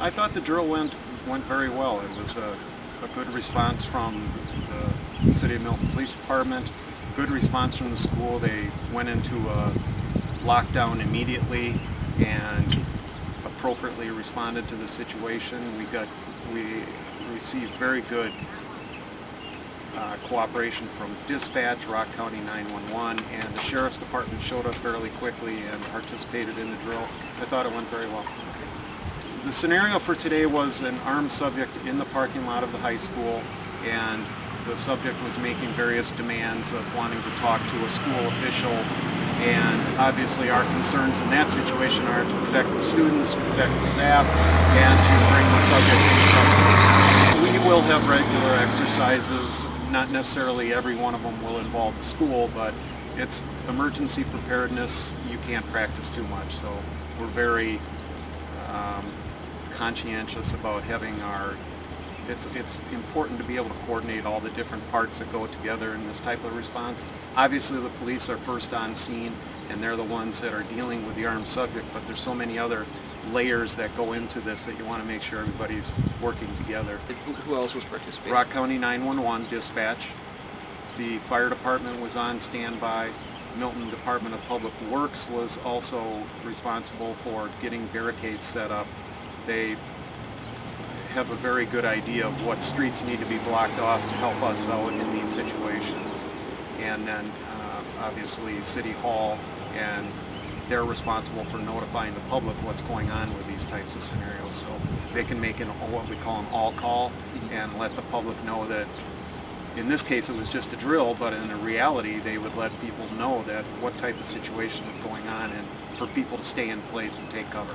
I thought the drill went went very well. It was a, a good response from the City of Milton Police Department, good response from the school. They went into a lockdown immediately and appropriately responded to the situation. We got we received very good uh, cooperation from dispatch, Rock County 911, and the Sheriff's Department showed up fairly quickly and participated in the drill. I thought it went very well. The scenario for today was an armed subject in the parking lot of the high school, and the subject was making various demands of wanting to talk to a school official, and obviously our concerns in that situation are to protect the students, to protect the staff, and to bring the subject into custody. We will have regular exercises, not necessarily every one of them will involve the school, but it's emergency preparedness, you can't practice too much, so we're very um, conscientious about having our it's, it's important to be able to coordinate all the different parts that go together in this type of response. Obviously the police are first on scene and they're the ones that are dealing with the armed subject, but there's so many other layers that go into this that you want to make sure everybody's working together. Who, else was participating? Rock County 911 dispatch, the fire department was on standby, Milton Department of Public Works was also responsible for getting barricades set up. They have a very good idea of what streets need to be blocked off to help us out in these situations. And then uh, obviously City Hall and they're responsible for notifying the public what's going on with these types of scenarios. So they can make an what we call an all call and let the public know that in this case it was just a drill, but in reality they would let people know that what type of situation is going on and for people to stay in place and take cover.